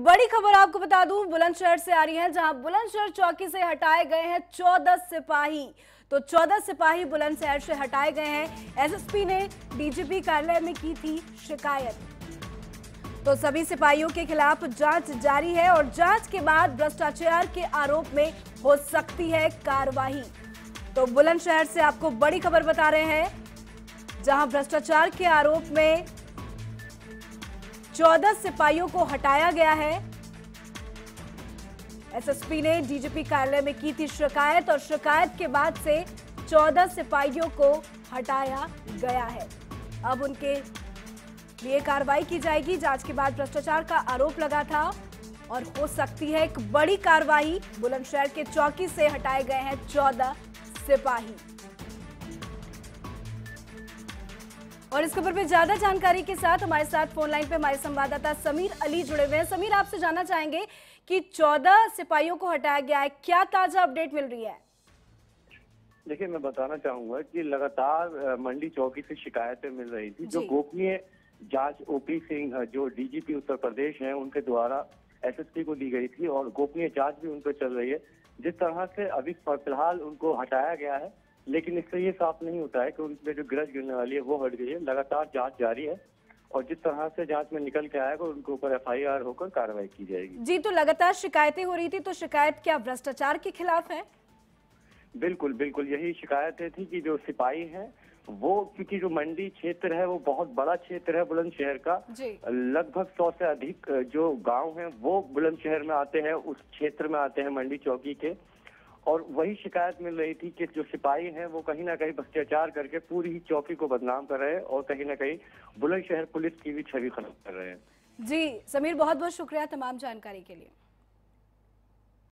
बड़ी खबर आपको बता दूँ, बुलंदशहर से आ रही है, जहाँ बुलंदशहर चौकी से हटाए गए हैं चौदह सिपाही। तो चौदह सिपाही बुलंदशहर से हटाए गए हैं। एसएसपी ने डीजीपी कार्यालय में की थी शिकायत। तो सभी सिपाहियों के खिलाफ जाँच जारी है और जाँच के बाद भ्रष्टाचार के आरोप में हो सकती है कार्रवाई। तो बुलंदशहर से आपको बड़ी खबर बता रहे हैं, जहाँ भ्रष्टाचार के आरोप में चौदह सिपाहियों को हटाया गया है। एसएसपी ने डीजीपी कार्यालय में की थी शिकायत और शिकायत के बाद से चौदह सिपाहियों को हटाया गया है। अब उनके लिए कार्रवाई की जाएगी। जाँच के बाद भ्रष्टाचार का आरोप लगा था और हो सकती है एक बड़ी कार्रवाई बुलंदशहर के चौकी से हटाए गए हैं चौदह सिपाही। और इस खबर पे ज़्यादा जानकारी के साथ हमारे साथ फ़ोन लाइन पे हमारे संवाददाता समीर अली जुड़े हुए हैं। समीर आपसे जानना चाहेंगे कि 14 सिपाहियों को हटाया गया है। क्या ताज़ा अपडेट मिल रही है? देखिए मैं बताना चाहूँगा कि लगातार मंडी चौकी से शिकायतें मिल रही थी। जो गोपनीय जाँच ओपी सिंह जो डीजीपी उत्तर प्रदेश हैं उनके द्वारा एसएसपी को दी गई थी और गोपनीय जाँच भी उन पर चल रही है। जिस तरह से अभी फ़िलहाल उनको हटाया गया है लेकिन इससे ये साफ़ नहीं होता है कि उनमें जो गिरज गिरने वाली है वो हट गई है। लगातार जाँच जारी है और जिस तरह से जाँच में निकल के आएगा उनके ऊपर एफआईआर होकर कार्रवाई की जाएगी। जी तो लगातार शिकायतें हो रही थी तो शिकायत क्या भ्रष्टाचार के खिलाफ है? बिल्कुल बिल्कुल यही शिकायतें थी कि जो सिपाही हैं वो क्योंकि जो मंडी क्षेत्र है वो बहुत बड़ा क्षेत्र है बुलंदशहर का लगभग सौ से अधिक जो गाँव हैं वो बुलंदशहर में आते हैं उस क्षेत्र में आते हैं मंडी चौकी के। और वही शिकायत मिल रही थी कि जो सिपाही हैं, वो कहीं ना कहीं भ्रष्टाचार करके पूरी ही चौकी को बदनाम कर रहे हैं और कहीं ना कहीं बुलंदशहर पुलिस की भी छवि खराब कर रहे हैं। जी, समीर बहुत बहुत शुक्रिया तमाम जानकारी के लिए।